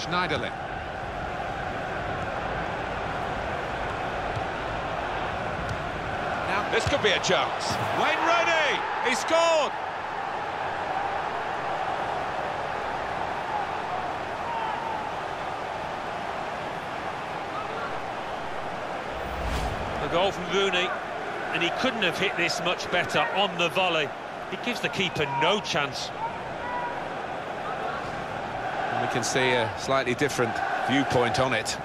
Schneiderlin. Now, This could be a chance. Wayne Rooney, he scored. The goal from Rooney, and he couldn't have hit this much better on the volley. It gives the keeper no chance. Can see a slightly different viewpoint on it.